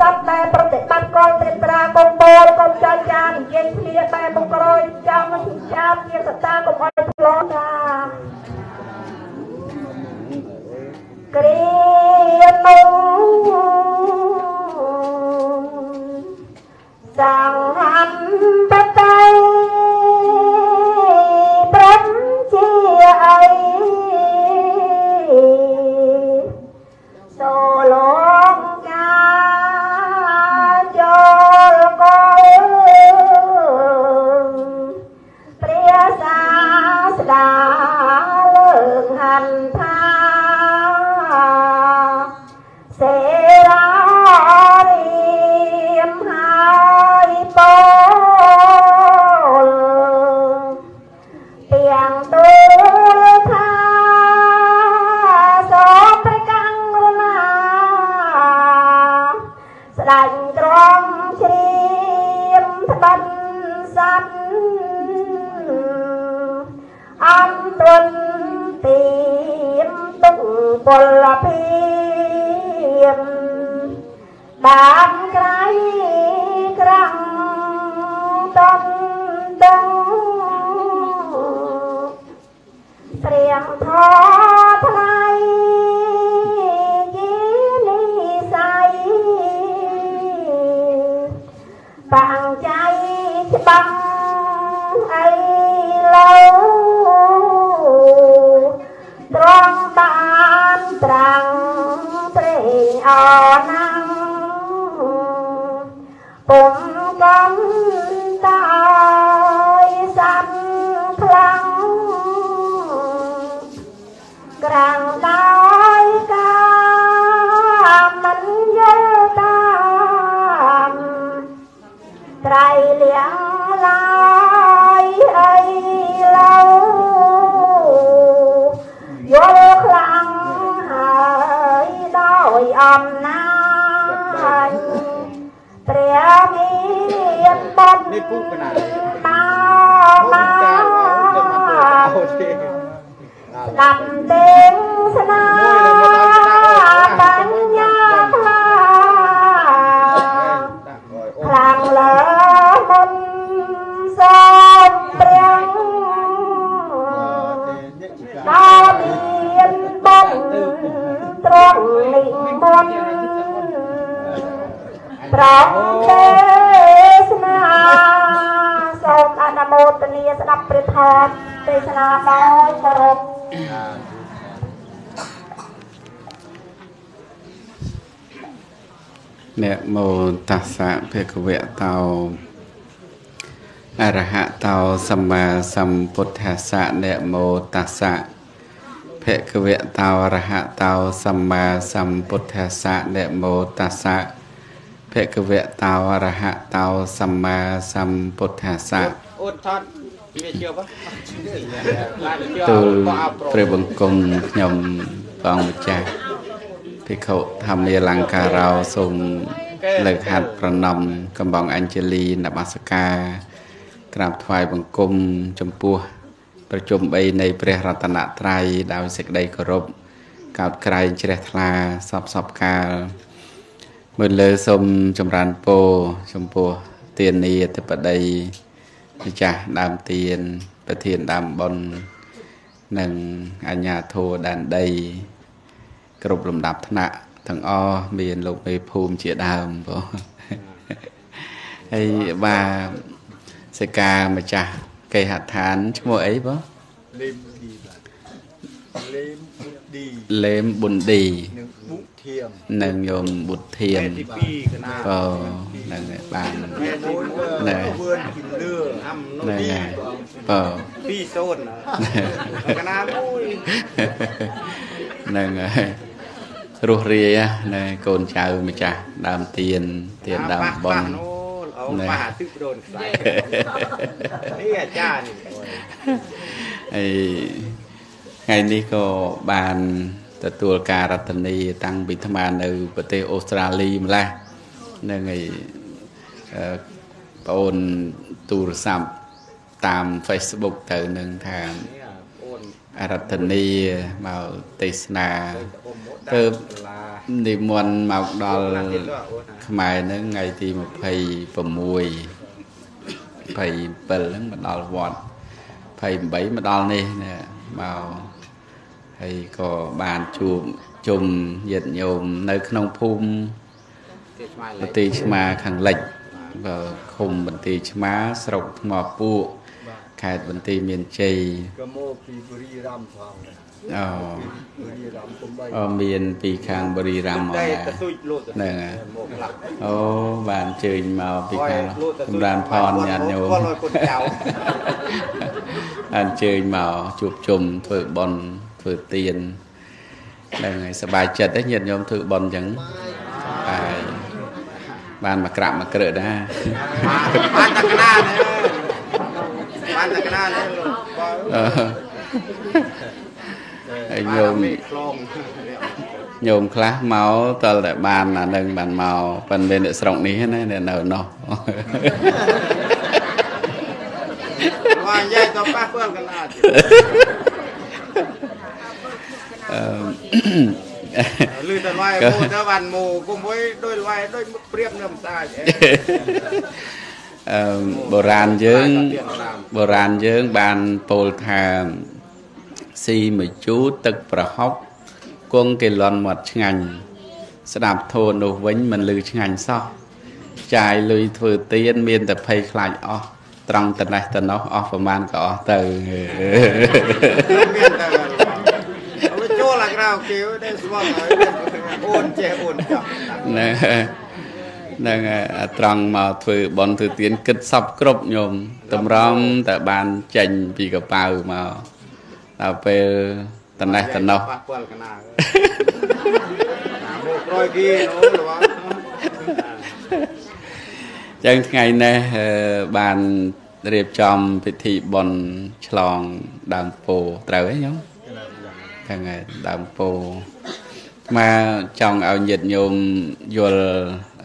សពដែលប្រតិបត្តិកលត្រៀមត្រាកុំពលកុំចោលចាននិយាយគ្នាបែបមុខក្រោយចាំមិនចាំជាសតាកុំឲ្យផ្លោតាគ្រានោះសង្ហំបតៃ បាំងใจច្បាំងអីលើត្រង់បានត្រាំងត្រេងអណាំ នបំនេះពូកណាបាអូបាកាលទៅមកអូទេស្ដាប់ទាំងស្នា ស្ដាប់ព្រះធម៌ទេសនាដោយគោរពអ្នកមោតស្សៈភគវៈតោអរហតោសម្មាសម្ពុទ្ធស្សៈអ្នកមោតស្សៈភគវៈតោអរហតោសម្មាសម្ពុទ្ធស្សៈអ្នកមោតស្សៈភគវៈតោអរហតោសម្មាសម្ពុទ្ធស្សៈអូនថតវាជឿបបានជឿ ទូលបោអប្រព្រះបង្គំខ្ញុំព្រះអង្គម្ចាស់ភិក្ខុធម្មាលង្ការោសូមលើកហាត់ប្រណម្យកំបងអញ្ជលីនមស្ការក្រាបថ្វាយបង្គំចំពោះ ប្រជុំ3នៃព្រះរតនត្រ័យដោយសេចក្តីគោរពកោតក្រែងជ្រះថ្លាសពសពកាលមើលលើសូមចម្រើនពរចំពោះទាននីអធិបតី ម្ចាស់ដើមទានប្រធានដើមបុណ្យនិងអញ្ញាធัวដែនដី គ្រប់លំដាប់ថ្នាក់ទាំងអស់មានលោកមេភូមិជាដើមបងហើយបាទសិកាម្ចាស់គេហដ្ឋានឈ្មោះអីបងលេមឌីបាទលេមបុឌីលេមប៊ុនឌីនិងបុធៀម និងញោមបុត្រធាមទី2កណាក៏ហ្នឹងហើយបានមួយណែវឿនគីលឿអាំណូហ្នឹងឌីហើយបើ20កណាមួយហ្នឹងហើយរស់រាយណែកូនចៅម្ចាស់ដើមទៀនទៀនដើមបនអូអូប៉ះទឹកដូនខ្សែនេះអាចារ្យនេះអូយហើយថ្ងៃនេះក៏បាន ទទួលការរតនីតាំងពីអាត្មានៅប្រទេសអូស្ត្រាលីម្ល៉េះហ្នឹងហើយអឺបងអូនទូរស័ព្ទតាម Facebook ទៅនឹងថានេះអូនអរតនីមកទេសនាអ៊ំមកទៅដុល្លារនិមន្តមកដល់ខ្មែរហ្នឹងថ្ងៃទី26 27ហ្នឹងមកដល់វត្ត28មកដល់នេះមក ហើយក៏បានជួបជុំញាតិញោមនៅក្នុងភូមិបន្ទាយឆ្មាខាងលិចបើឃុំបន្ទាយឆ្មាស្រុកថ្មពួកខេត្តបន្ទាយមានជ័យក៏មកពីបុរីរ៉ាំផងអូអូមានពីខាងបុរីរ៉ាំមកដែរហ្នឹងហើយអូបានជើញមកពីខាងចម្រើនផនញាតិញោមបានជើញមកជួបជុំធ្វើបន់ ធ្វើទៀនហ្នឹងហើយសប្បាយចិត្តទេញាតិញោមធ្វើបន់អញ្ចឹងហើយបានមកក្រាក់មកក្រឹកដែរបានតែក្រានេះបានតែក្រានេះហើយញោមញោមខ្លះមកតលតែបានអានឹងបានមកប៉ិនមានអ្នកស្រុកនេះណាអ្នកនៅនោះមកនិយាយទៅប៉ះពាល់កណ្ដាលអឺ លឺតែវាយមូទៅបានមូគុំមួយដូចវាយដូចព្រៀបនៅម្សាច់អឺបុរាណយើងបុរាណយើងបានពោលថាស៊ីមួយជូរទឹកប្រហុកគង់គេលន់មាត់ឆ្ងាញ់ស្ដាប់ធូននោះវិញមិនលឺឆ្ងាញ់សោះចាយលុយធ្វើទៀនមានតែភ័យខ្លាចអស់ត្រង់តណេះតណោះអស់ប្រមាណក៏អស់ទៅមានតែអ ត់ចូលអាក្រៅគេដែលស្វល់ហើយអូនចេះអូនចង់ណែហ្នឹងហើយត្រង់មកធ្វើបន់ធ្វើទៀនគិតសពគ្រប់ញោមតម្រង់តែបានចេញពីកប៉ៅមកដល់ពេលតណេះតណោះប៉ះពាល់កណាមកក្រោយគេអូរបស់ចឹងថ្ងៃនេះបានរៀបចំពិធីបុណ្យឆ្លងដើមពោត្រូវទេញោម ហ្នឹងហើយដើមពោមកចង់ឲ្យញាតិញោមយល់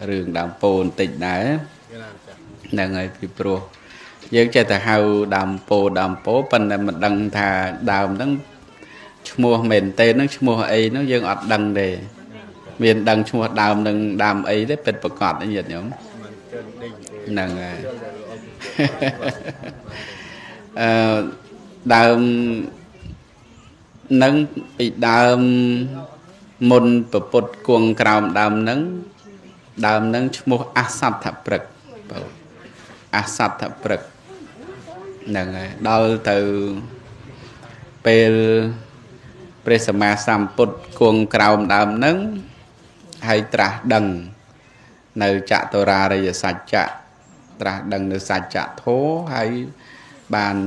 រឿងដើមពោបន្តិចដែរហ្នឹងហើយពីព្រោះយើងចេះតែហៅដើមពោដើមពោប៉ុន្តែមិនដឹងថាដើមហ្នឹងឈ្មោះមែនទេហ្នឹងឈ្មោះអីហ្នឹងយើងអត់ដឹងទេមានដឹងឈ្មោះដើមនឹងដើមអីទេពិតប្រកបញាតិញោមហ្នឹងហើយអឺដើម នឹងពីដើមមុនពពុតគង់ក្រោមដើមនឹងដើមនឹងឈ្មោះអសត្ថព្រឹកបើអសត្ថព្រឹកហ្នឹងហើយដល់ទៅពេលព្រះសម្មាសម្ពុទ្ធគង់ក្រោមដើមហ្នឹងហើយត្រាស់ដឹងនៅចតុរារិយសច្ចៈត្រាស់ដឹងនៅសច្ចៈធម៌ហើយបាន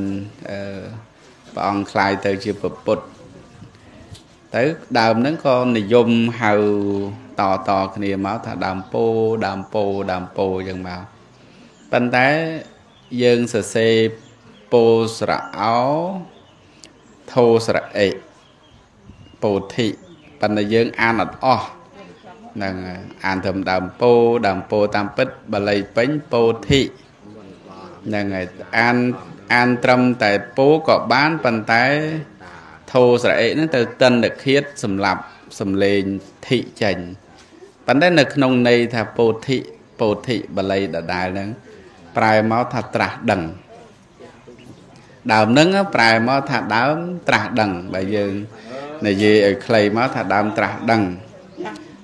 ព្រះអង្គคลายទៅជាពុទ្ធ ទៅដើមហ្នឹងក៏និយមហៅតតគ្នាមកថាដើមពោដើមពោដើមពោអញ្ចឹងមកប៉ុន្តែយើងសរសេរពោស្រៈអោធោស្រៈអេពោធិប៉ុន្តែយើងអានអត់អស់ហ្នឹងអានត្រឹមដើមពោដើមពោតាមពិតបាលីពេញពោធិហ្នឹងហើយអានអានត្រឹមតែពោក៏បានប៉ុន្តែ ធោស្រៈអេហ្នឹងទៅតិនខៀតសម្រាប់សំលេងធិចេញប៉ុន្តែនៅក្នុងន័យថាពោធិពោធិបាលីដដែលហ្នឹងប្រែមកថាត្រាស់ដឹងដើមនឹងប្រែមកថាដើមត្រាស់ដឹងបើយើងនិយាយឲ្យខ្លីមកថាដើមត្រាស់ដឹង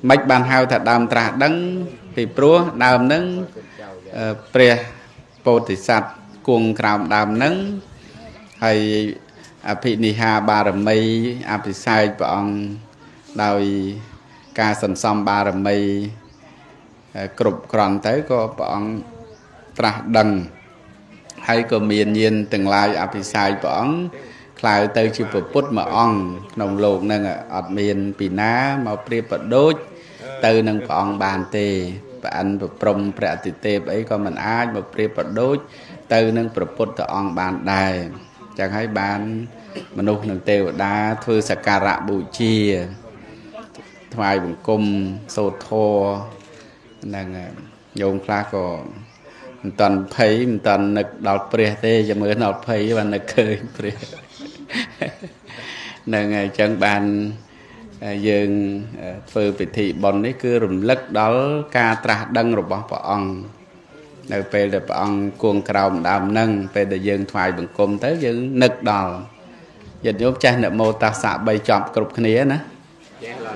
មិនបានហៅថាដើមត្រាស់ដឹងពីព្រោះដើមនឹងព្រះពោធិសត្វគង់ក្រោមដើមនឹងហើយ អភិនិហាបារមីអភិសេកព្រះអង្គដោយការសន្សំបារមីគ្រប់គ្រាន់ទៅក៏ព្រះអង្គត្រាស់ដឹងហើយក៏មានញាណទាំងឡាយអភិសេកព្រះអង្គខ្លៅទៅជាពុទ្ធមួយអង្គក្នុងលោកនឹងអត់មានពីណាមកប្រៀបប្រដូចទៅនឹងព្រះអង្គបានទេប្រអិនប្រព្រំព្រះអតិទេពអីក៏មិនអាចមកប្រៀបប្រដូចទៅនឹងព្រះពុទ្ធអង្គបានដែរ ចឹងហើយបាន មនុស្សនិងទេវតាធ្វើសក្ការៈបូជាថ្វាយបង្គំសូត្រធម៌ហ្នឹងញោមខ្លះក៏មិនតាន់ភ័យមិនតាន់នឹកដល់ព្រះទេចាំមើលដល់ភ័យបាននឹកឃើញព្រះហ្នឹងហើយអញ្ចឹងបានយើងធ្វើពិធីបុណ្យនេះគឺរំលឹកដល់ការត្រាស់ដឹងរបស់ព្រះអង្គ នៅពេលដែលព្រះអង្គគួងក្រោមដើមនឹងពេលដែលយើងថ្វាយបង្គំទៅយើងនឹកដល់ញាតិញោមចេះនមោតាសៈ3ចប់គ្រប់គ្នាណា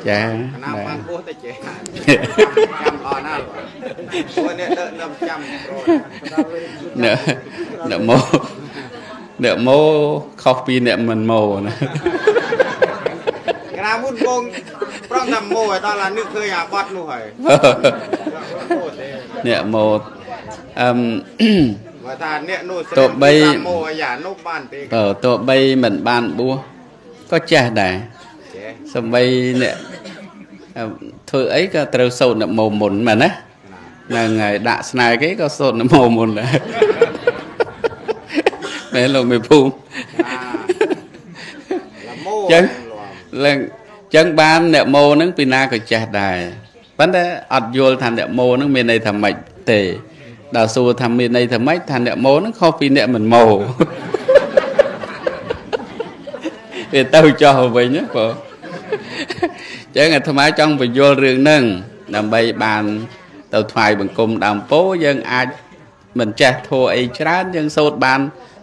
ចាណាបានពោះទៅចេះចាំអត់ណាព្រោះនេះដើរនឹមចាំនមោនមោខុសពីអ្នកមិនមោណាក្រាមុនបងប្រងតែមោឲ្យដល់អានឹកឃើញអាបត់នោះហើយអ្នកមោអឹមបើថាអ្នកនោះ ទោះបីមោអាយ៉ានោះបានទេបើទោះបីមិនបានបួសក៏ចេះដែរសំបីអ្នកធ្វើអីក៏ត្រូវសូត្រនមោមុនមែនណាហ្នឹងហើយដាក់ស្នែគេក៏សូត្រនមោមុនដែរមែនលោកមេភូមិចឹងឡើងចឹងបានអ្នកម៉ូហ្នឹងពីណាក៏ចេះដែរប៉ុន្តែអត់យល់ថាអ្នកម៉ូហ្នឹងមានន័យថាម៉េចទេ ដល់សួរថាមានន័យថាម៉េចថាអ្នកម៉ូហ្នឹងខុសពីអ្នកមិនម៉ូវាទៅចោះវិញណាបងចឹងអាត្មាចង់បញ្យល់រឿងហ្នឹងដើម្បីបានទៅថ្វាយបង្គំដើមពោយើងអាចមិនចេះធัวអីច្រើនយើងសូត្របាន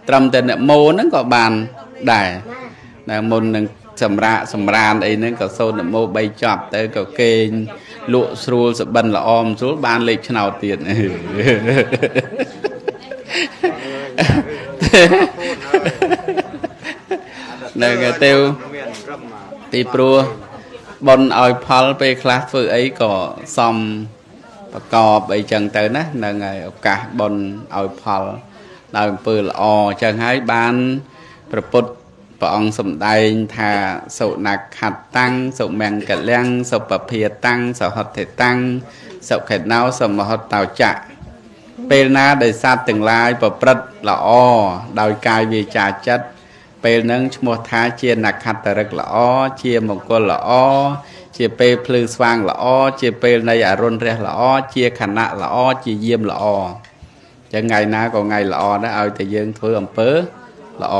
ត្រឹមតែអ្នកម៉ូហ្នឹងក៏បានដែរតែមុននឹងសម្រាកសម្រានអីហ្នឹងក៏សូត្រនមោ3ចប់ទៅក៏គេង លក់ស្រួលសបិនល្អមស្រួលបានលេខឆ្នោតទៀតនៅទៅទីព្រោះប៉ុនឲ្យផលពេលខ្លះធ្វើអីក៏សំប្រកបអីចឹងទៅណានឹងហើយឱកាសប៉ុនឲ្យផលដោយអំពើល្អចឹងហើយបានប្រពុត ព្រះអង្គសម្ដែងថាសុណាខត្តតាំងសុមង្គលាំងសុពភាតាំងសហត្ថិតាំងសុខេណោសមហតោចៈពេលណាដែលសត្វទាំងឡាយប្រព្រឹត្តល្អដោយកាយវាចាចិត្តពេលនឹងឈ្មោះថាជានខត្តរិកល្អជាមង្គលល្អជាពេលភ្លឺស្វាងល្អជាពេលនៃអរុណរះល្អជាខណៈល្អជាយាមល្អចឹងថ្ងៃណាក៏ថ្ងៃល្អដែរឲ្យតែយើងធ្វើអំពើ ល្អ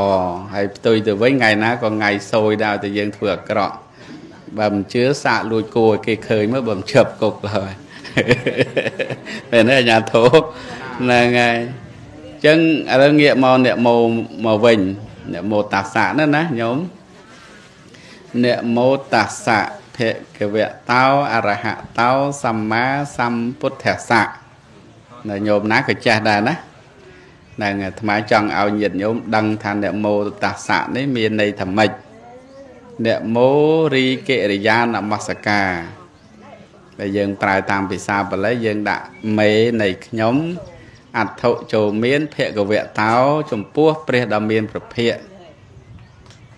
ហើយផ្ទុយទៅវិញថ្ងៃណាក៏ថ្ងៃសោយដែរតែយើងធ្វើអាក្រក់បើមិនជឿសាកលួចគោឲ្យគេឃើញមើលបើមិនឈប់គុកហើយពេលនេះអាញាធោហ្នឹងហើយអញ្ចឹងឥឡូវងាកមកអ្នកមោមកវិញអ្នកមោតាសៈណាណាញោមអ្នកមោតាសៈភគវៈតោអរហតោសម្មាសម្ពុទ្ធស្សៈនៅញោមណាក៏ចេះដែរណាហ្នឹងអាត្មាចង់ឲ្យញាតិញោមដឹងថាអ្នកមោតាសៈនេះមានន័យថាម៉េចអ្នកមោរីកិរិយានមស្ការដែលយើងប្រើតាមភាសាបាលីយើងដាក់មេនៃខ្ញុំអត្ថុចូលមានភគវៈតោចំពោះព្រះដ៏មានប្រភព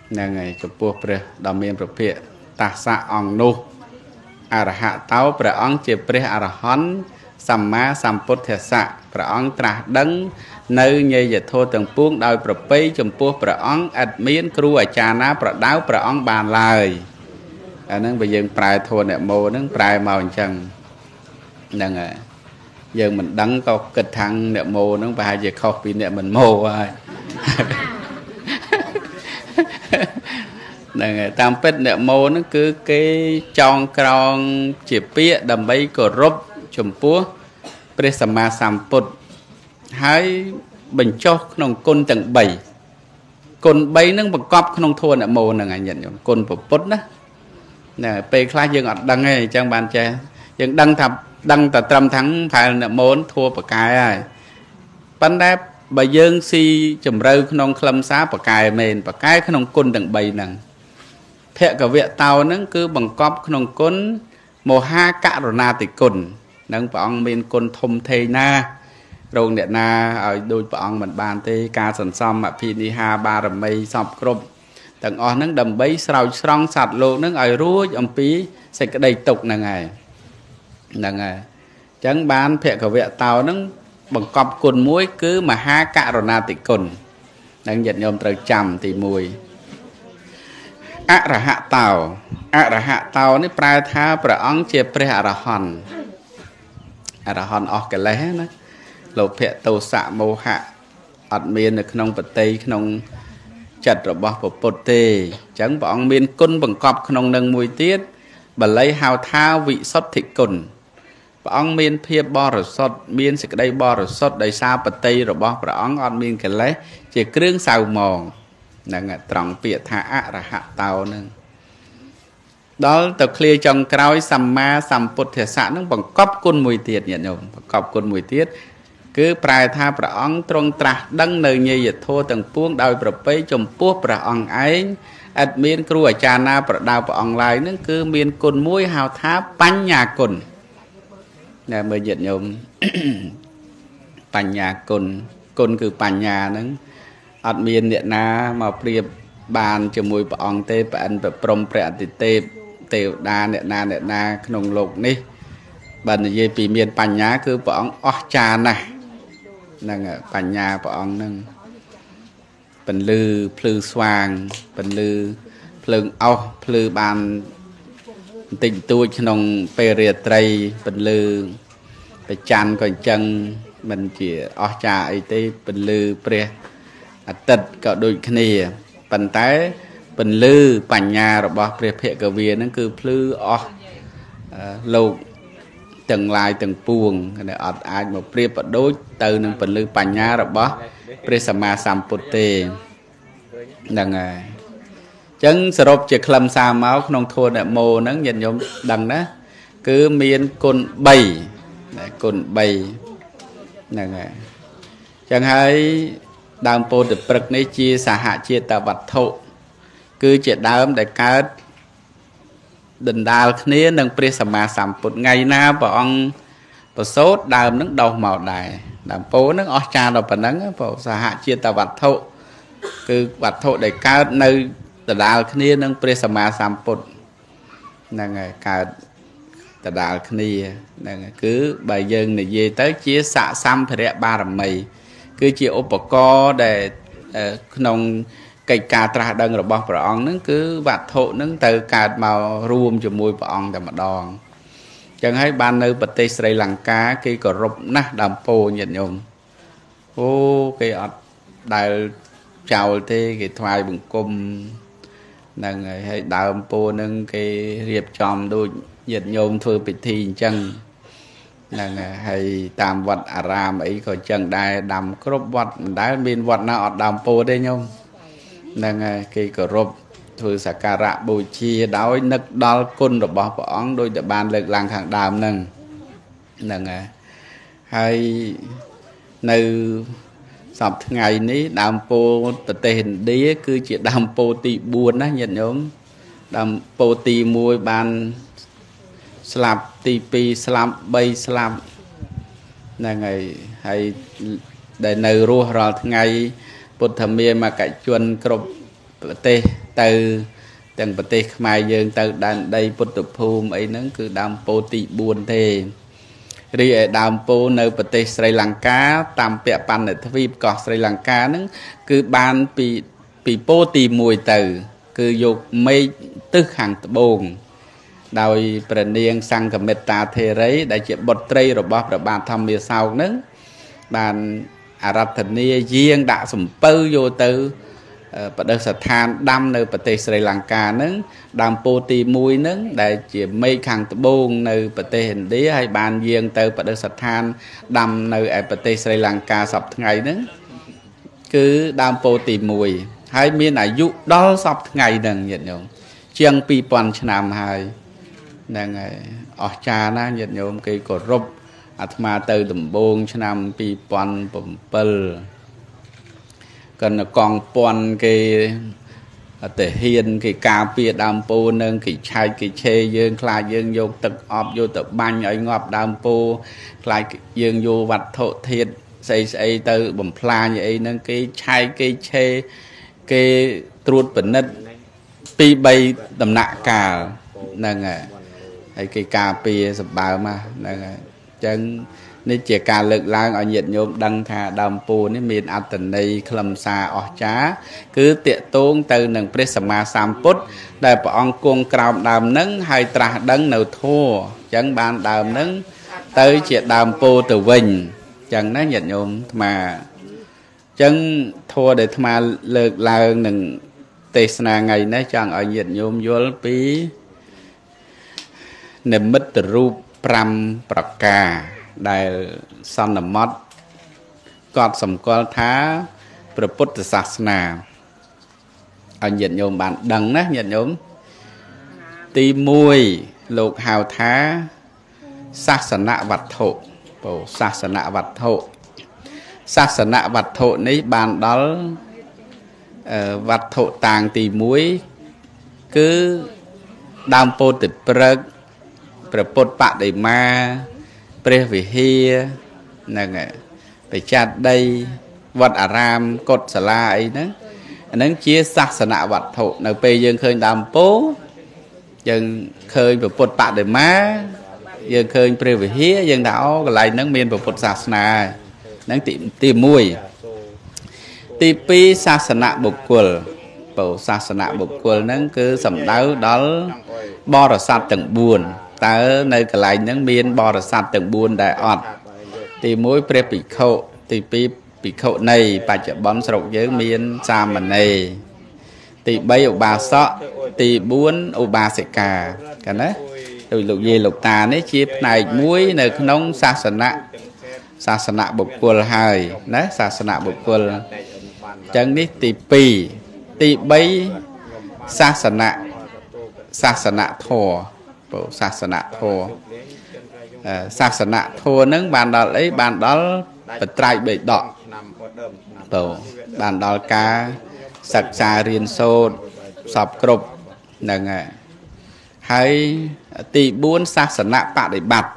ហ្នឹងហើយចំពោះព្រះដ៏មានប្រភពតាសៈអង្គនោះអរហតោព្រះអង្គជាព្រះអរហន្ត សម្មាសម្ពុទ្ធស្សៈព្រះអង្គត្រាស់ដឹង នៅញេយធោទាំងពួងដោយប្រពៃចំពោះព្រះអង្គឥតមាន គ្រូអាចារ្យណាប្រដៅព្រះអង្គបានឡើយអាហ្នឹងបើយើងប្រែធនអ្នកម៉ូហ្នឹងប្រែមកអញ្ចឹងហ្នឹងហើយយើងមិនដឹងក៏គិតថាអ្នកម៉ូហ្នឹងប្រហែលជាខុសពីអ្នកមិនម៉ូហើយហ្នឹងហើយតាមពិតអ្នកម៉ូហ្នឹងគឺគេចងក្រងជាពាក្យដើម្បីគោរព ចំពោះព្រះសម្មាសម្ពុទ្ធហើយបញ្ចុះក្នុងគុណទាំង3គុណ3ហ្នឹងបង្កប់ក្នុងធម៌នមោហ្នឹងឯងញាតិញោមគុណពុទ្ធណាណែពេលខ្លះយើងអត់ដឹងទេអញ្ចឹងបានចេះយើងដឹងថាដឹងតែត្រឹមថាំងផែលនមោនធัวប្រកែហើយប៉ុន្តែបើយើងស៊ីជំរឿក្នុងខ្លឹមសារប្រកែមែនប្រកែក្នុងគុណទាំង3ហ្នឹងភគវៈតោហ្នឹងគឺបង្កប់ក្នុងគុណមហាករុណាតិគុណ នឹងព្រះអង្គមានគុណធំធេងណារោងអ្នកណាឲ្យដូចព្រះអង្គមិនបានទេការសន្សំអភិនិហាបារមីសពគ្រប់ទាំងអស់ហ្នឹងដើម្បីស្រោចស្រង់សត្វលោកហ្នឹងឲ្យរួចអំពីសេចក្តីទុកហ្នឹងហើយហ្នឹងហើយអញ្ចឹងបានភគវៈតោហ្នឹងបង្កប់គុណមួយ គឺមហាករុណាតិគុណនឹងញាតិញោមត្រូវចាំទី1អរហតោអរហតោនេះប្រែថាព្រះអង្គជាព្រះអរហន្ត អរហន្តអស់កិលេសណាលោភៈទោសៈមោហៈអត់មាននៅក្នុងបតីក្នុងចិត្តរបស់ពុទ្ធទេអញ្ចឹងព្រះអង្គមានគុណបង្កប់ក្នុងនឹងមួយទៀតបាលីហៅថាវិសុទ្ធិគុណព្រះអង្គមានភាពបរិសុទ្ធមានសេចក្តីបរិសុទ្ធដោយសារបតីរបស់ព្រះអង្គអត់មានកិលេសជាគ្រឿងសៅមងហ្នឹងត្រង់ពាក្យថាអរហតោហ្នឹង ដល់ទៅឃ្លាចុងក្រោយសម្មាសម្ពុទ្ធស្សៈនឹងបង្កប់គុណមួយទៀតញាតិញោមបង្កប់គុណមួយទៀតគឺប្រែថាព្រះអង្គទ្រង់ត្រាស់ដឹងនៅញយធម៌ទាំងពួងដោយប្រពៃចំពោះព្រះអង្គឯងឥតមានគ្រូអាចារ្យណាប្រដៅព្រះអង្គឡើយនឹងគឺមានគុណមួយហៅថាបញ្ញាគុណណែមើលញាតិញោមបញ្ញាគុណគុណគឺបញ្ញាហ្នឹងអត់មានអ្នកណាមកប្រៀបបានជាមួយព្រះអង្គទេប្រអិនប្រព្រំព្រះអតិទេព ទេវតាអ្នកណាអ្នកណាក្នុងលោកនេះបើនិយាយពីមានបញ្ញាគឺព្រះអង្គអស្ចារ្យណាស់នឹងបញ្ញាព្រះអង្គនឹងពន្លឺភ្លឺស្វាងពន្លឺភ្លើងអស់ភ្លឺបានបន្តិចបន្តួចក្នុងពេលរាត្រីពន្លឺប្រច័នក៏អញ្ចឹងមិនជាអស្ចារ្យអីទេពន្លឺព្រះអាទិត្យក៏ដូចគ្នាប៉ុន្តែ ពន្លឺបញ្ញារបស់ព្រះភគវានឹងគឺភ្លឺអស់លោកទាំងឡាយទាំងពួងដែលអត់អាចមកប្រៀបប្រដូចទៅនឹងពន្លឺបញ្ញារបស់ព្រះសម្មាសម្ពុទ្ធទេហ្នឹងហើយអញ្ចឹងសរុបជាខ្លឹមសារមកក្នុងធម៌នមោហ្នឹងញាតិញោមដឹងណាគឺមានគុណ3គុណ3ហ្នឹងហើយអញ្ចឹងហើយដើមពោធិព្រឹកនេះជាសហជាតិវត្ថុ គឺជាដើមដែលកើតដណ្ដាលគ្នានឹងព្រះសម្មាសម្ពុទ្ធថ្ងៃណាព្រះអង្គប្រសូតដើមនឹងដោះមកដែរដើមពោនឹងអស្ចារ្យដល់ប៉ុណ្ណឹងព្រោះសហជាតិវត្ថុគឺវត្ថុដែលកើតនៅដដាលគ្នានឹងព្រះសម្មាសម្ពុទ្ធហ្នឹងហើយកើតដដាលគ្នាហ្នឹងគឺបើយើងនិយាយទៅជាស័កសម្ភារៈបារមី គឺជាឧបករណ៍ដែលក្នុង កិច្ចការត្រាស់ដឹងរបស់ព្រះអង្គហ្នឹងគឺវត្ថុហ្នឹងទៅកើតមករួមជាមួយព្រះអង្គតែម្ដងចឹងហើយបាននៅប្រទេសស្រីលង្កាគេគោរពណាស់ដើមពោញាតិញោមអូគេអត់ដែលចោលទេគេថ្វាយបង្គំហ្នឹងហើយហើយដើមពោនឹងគេរៀបចំដូចញាតិញោមធ្វើពិធីអញ្ចឹងហ្នឹងហើយតាមវត្តអារាមអីក៏ចឹងដែរដាំគ្រប់វត្តមិនដែលមានវត្តណាអត់ដើមពោទេញោមហ្នឹងហើយគេគោរពធ្វើសក្ការៈបូជាដោយនឹកដល់គុណរបស់ព្រះអង្គដោយតែបានលើកឡើងខាងដើមហ្នឹងហ្នឹងហើយហើយនៅសពថ្ងៃនេះដើមពោប្រទេសឥណ្ឌាគឺជាដើមពោទី4ណាញាតិញោមដើមពោទី1បានស្លាប់ទី2ស្លាប់3ស្លាប់ហ្នឹងហើយហើយដែលនៅរស់រាល់ថ្ងៃ ពុទ្ធមាមកជនគ្រប់ប្រទេសទៅទាំងប្រទេសខ្មែរយើងទៅដែនដីពុទ្ធភូមិអីហ្នឹងគឺដើមពោទី4ទេរីឯដើមពោនៅប្រទេសស្រីលង្កាតាមពាក់បណ្ឌទ្វីបកោះស្រីលង្កាហ្នឹងគឺបានពីពីពោទី1ទៅ គឺយកមេឃទឹះខាងត្បូងដោយព្រះនាងសង្ឃមិត្តាធេរី ដែលជាបុត្រីរបស់ព្រះបាទធម្មាសោកហ្នឹងបាន អារតនីយាងដាក់សំពៅយកទៅបដិស្ថានដាំនៅប្រទេសស្រីលង្កាហ្នឹងដើមពោទី1ហ្នឹងដែលជាមេឃខាងត្បូងនៅប្រទេសឥណ្ឌាហើយបានយាងទៅបដិស្ថានដាំនៅឯប្រទេសស្រីលង្កាសពថ្ងៃហ្នឹងគឺដើមពោទី1ហើយមានអាយុដល់សពថ្ងៃហ្នឹងញាតិញោមជាង2000ឆ្នាំហើយហ្នឹងហើយអស្ចារ្យណាស់ញាតិញោមគេគោរព អាត្មាទៅដំបងឆ្នាំ2007កណ្កងពន់គេទៅហ៊ានគេការពារដើមពោនឹងគេឆែកគេឆេយើងខ្លាចយើងយកទឹកអប់យកទៅបាញ់ឲ្យងាប់ដើមពោខ្លាចយើងយកវត្ថុធាតុស្អីស្អីទៅបំផ្លាញអីហ្នឹងគេឆែកគេឆេគេត្រួតពិនិត្យពី3ដំណាក់កាលហ្នឹងហើយគេការពារសម្បើមហ្នឹងហើយអញ្ចឹងនេះជាការលើកឡើងឲ្យញាតិញោមដឹងថាដើមពោនេះមានអត្តន័យខ្លឹមសារអស្ចារ្យគឺតកតងទៅនឹងព្រះសម្មាសម្ពុទ្ធដែលព្រះអង្គគង់ក្រោមដើមនឹងហើយត្រាស់ដឹងនៅធัวអញ្ចឹងបានដើមនឹងទៅជាដើមពោទៅវិញអញ្ចឹងណាញាតិញោមអាត្មាអញ្ចឹងធัวដែលអាត្មាលើកឡើងនឹងទេសនាថ្ងៃនេះចង់ឲ្យញាតិញោមយល់ពីនិមិត្តរូប 5ប្រការដែលសន្មត់គាត់សម្គាល់ថាព្រះពុទ្ធសាសនាឲ្យញាតិញោមបានដឹងណាញាតិញោមទី1លោកហៅថាសាសនវត្ថុបោសាសនវត្ថុសាសនវត្ថុនេះបានដល់វត្ថុតាងទី1គឺដើមពោធិព្រឹក ព្រះពុទ្ធបដិមាព្រះវិហារហ្នឹងបច្ច័តដីវត្តអារាមកុដិសាលាអីហ្នឹងអាហ្នឹងជាសាសនវត្ថុនៅពេលយើងឃើញដើមពោយើងឃើញព្រះពុទ្ធបដិមាយើងឃើញព្រះវិហារយើងថាអូកន្លែងហ្នឹងមានព្រះពុទ្ធសាសនាហ្នឹងទីទី1ទី2សាសនបុគ្គលបើសាសនបុគ្គលហ្នឹងគឺសំដៅដល់បរិស័ទទាំង4 តើនៅកន្លែងហ្នឹងមានបរិស័ទទាំង4ដែរអត់ទី1ព្រះភិក្ខុទី2ភិក្ខុនៃបច្ចុប្បន្នស្រុកយើងមានសាមណេរទី3ឧបាសកទី4ឧបាសិកាកណាដោយលោកយាយលោកតានេះជាផ្នែកមួយ នៅក្នុងសាសនៈសាសនៈបុគ្គលហើយណាសាសនៈបុគ្គលអញ្ចឹងនេះទី2ទី3សាសនៈសាសនៈធម៌ ពុសាសនៈធម៌សាសនៈធម៌នឹងបានដល់អីបានដល់បត្រៃបេដកទៅបានដល់ការសិក្សារៀនសូត្រសពគ្រប់នឹងហើយទី4សាសនៈបដិបត្តិ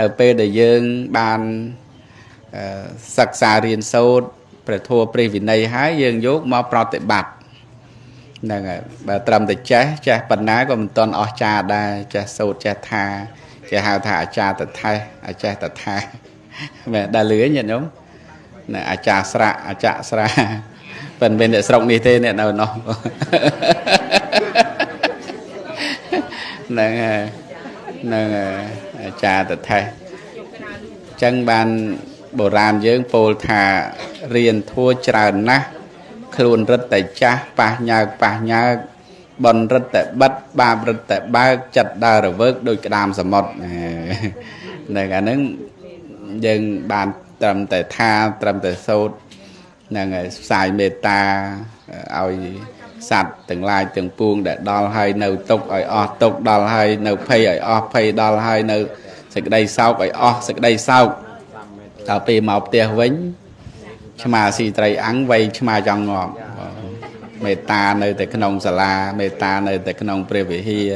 នៅពេលដែលយើងបានសិក្សារៀនសូត្រព្រះធម៌ព្រះវិន័យហើយយើងយកមកប្រតិបត្តិ ហ្នឹងហើយបើត្រឹមតែចេះចេះប៉ុណ្ណាក៏មិនទាន់អស់ចាដែរចេះសូត្រចេះថាគេហៅថាអាចារ្យតថេះអាចេះតថាមែនដែរលឺញាតិញោមណាអាចារ្យស្រាក់អាចារ្យស្រាប៉ិនមានអ្នកស្រុកនេះទេអ្នកនៅនោះហ្នឹងហើយហ្នឹងហើយអាចារ្យតថេះអញ្ចឹងបានបុរាណយើងពោលថារៀនធัวច្រើនណាស់ ខ្លួនរឹតតែចាស់ប៉ះញើកប៉ះញើកបនរឹតតែបិទបាបរឹតតែបើកចិត្តដើររវើកដូចក្តាមសមុទ្រនៅអាហ្នឹងយើងបានត្រឹមតែថាត្រឹមតែសូត្រហ្នឹងហើយផ្សាយមេត្តាឲ្យសត្វទាំងឡាយទាំងពួងដែលដល់ហើយនៅទុកឲ្យអស់ទុកដល់ហើយនៅភ័យឲ្យអស់ភ័យដល់ហើយនៅសេចក្តីសោកឲ្យអស់សេចក្តីសោកដល់ពេលមកផ្ទះវិញ ឆ្មាស៊ីត្រីអាំងវៃឆ្មាចង់ងាប់មេត្តានៅតែក្នុងសាលាមេត្តានៅតែក្នុងព្រះវិហារ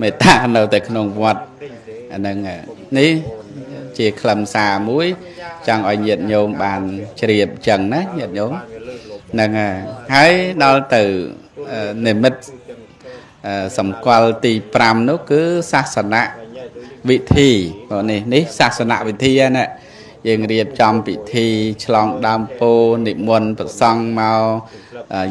មេត្តានៅតែក្នុងវត្តអាហ្នឹងនេះជាខ្លឹមសារមួយ ចង់ឲ្យញាតិញោមបានជ្រាបចឹងណាញាតិញោមហ្នឹងហើយដល់ទៅនិមិត្តសម្គាល់ទី5នោះគឺសាសនៈវិធីនេះនេះសាសនៈវិធីណា យើងរៀបចំពិធីឆ្លងដើមពោនិមន្តប្រសង់មក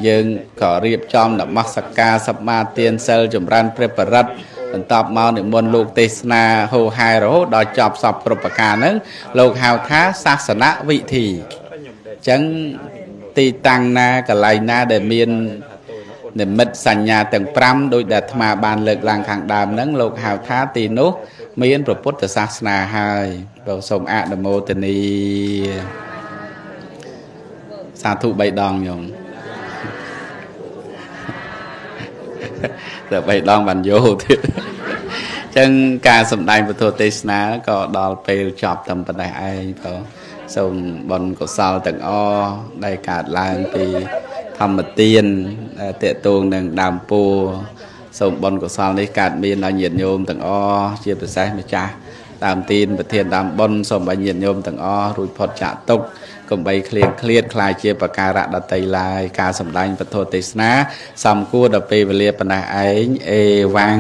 យើងក៏រៀបចំនមស្ការសមាទានសិលចម្រើនព្រះបរិត្តបន្ទាប់មកនិមន្តលោកទេសនាហោហែរហូតដល់ចប់សពគ្រប់ប្រការហ្នឹងលោកហៅថាសាសនវិធីអញ្ចឹងទីតាំងណាកន្លែងណាដែលមាន និមិត្តសញ្ញាទាំង5ដោយដែលអាត្មាបានលើកឡើងខាងដើមហ្នឹងលោកហៅថាទីនោះមានព្រះពុទ្ធសាសនាហើយក៏សូមអនុមោទនីសាធុ3ដងញោមតែ3ដងបានយោទៀតអញ្ចឹងការសម្ដែងពធទេសនាក៏ដល់ពេលចប់តែប៉ុណ្ណេះឯងបងសូមបុណ្យកុសលទាំងអស់ដែលកើតឡើងពី ធម្មទានតេតងនឹងដើមពោសូមបុណ្យកុសលនេះកើតមានដល់ញាតិញោមទាំងអស់ជាពិសេសម្ចាស់តាមទីនប្រធានតាមបុណ្យសូមឲ្យញាតិញោមទាំងអស់រួចផុតចាកទុក្ខកុំបីឃ្លៀងឃ្លាតខ្លាចជាបការៈដតីឡើយការសម្ដែងពធទេសនាសំគួរដល់ពេលវេលាប៉ុណ្ណេះឯងអេវ៉ាំង